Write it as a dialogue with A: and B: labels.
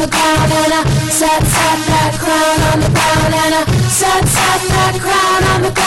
A: the ground and I set set that crown on the ground and I set set that crown on the ground.